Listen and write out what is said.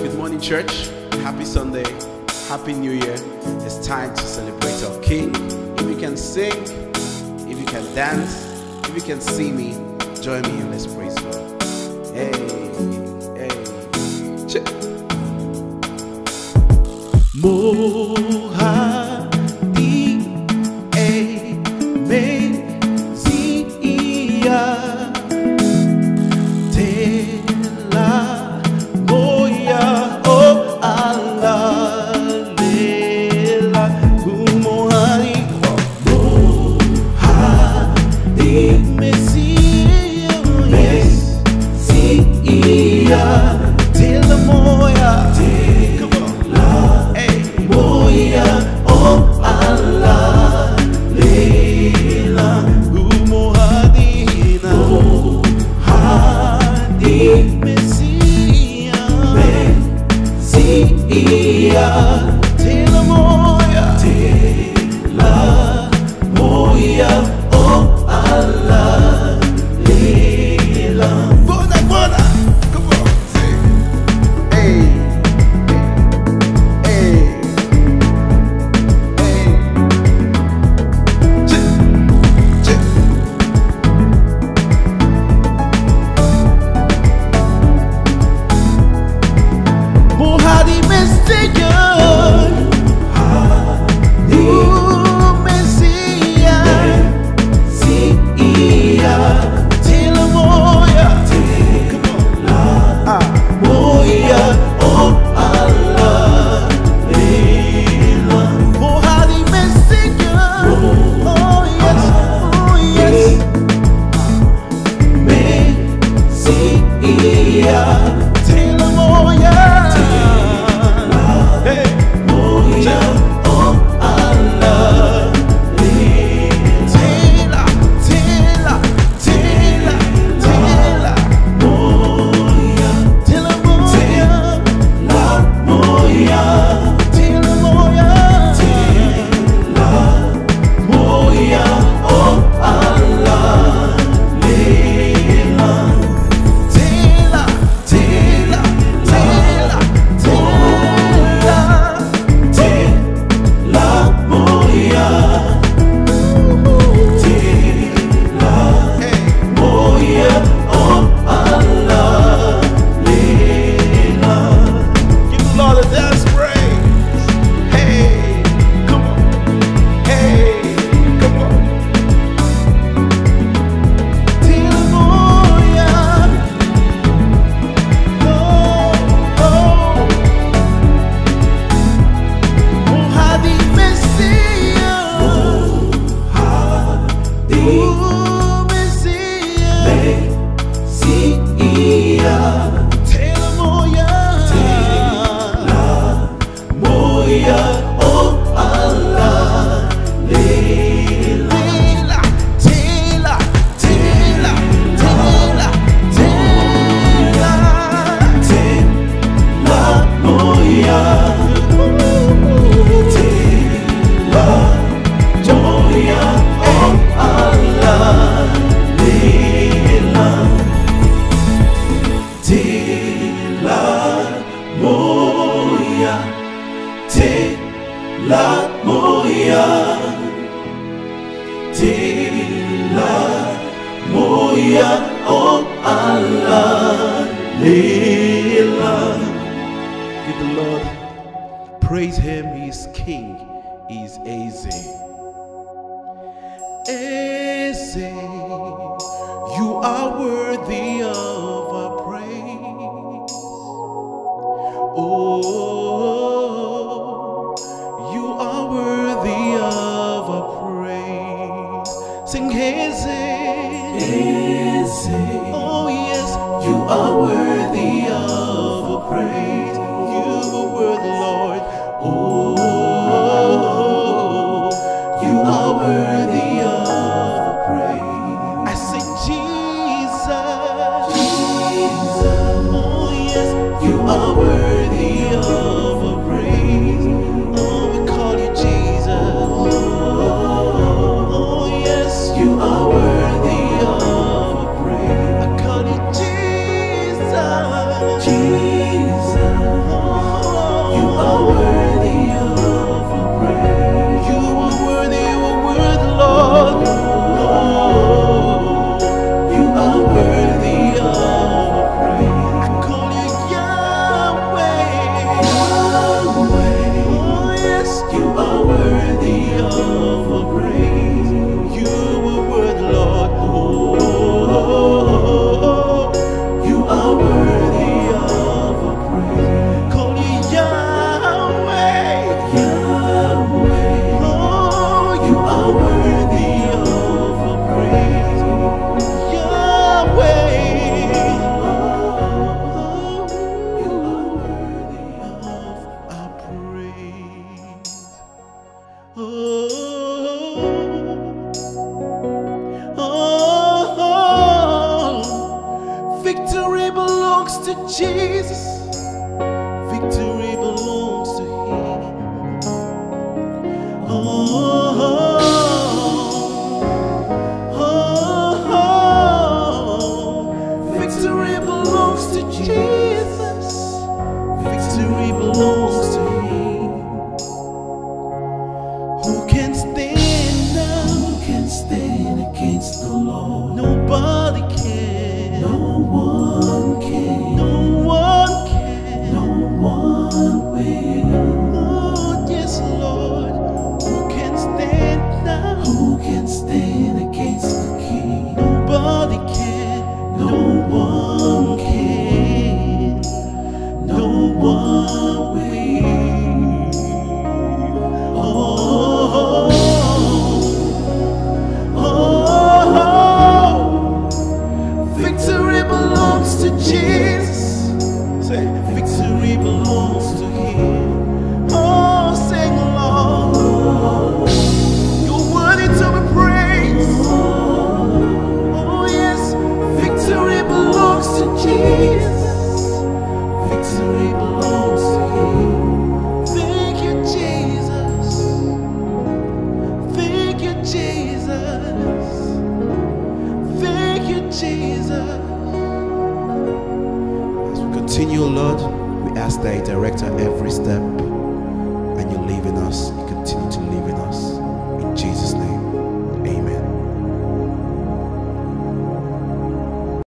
Good morning, church. Happy Sunday. Happy New Year. It's time to celebrate our King. If you can sing, if you can dance, if you can see me, join me in this praise God. Hey, hey. Check. More Ooh. Ya oh Allah, Give the Lord praise Him. He is King. He is easy. Easy. You are worthy of our praise. Oh, you are worthy of our praise. Sing easy. are worthy of praise. Jesus. continue, Lord. We ask that you direct our every step.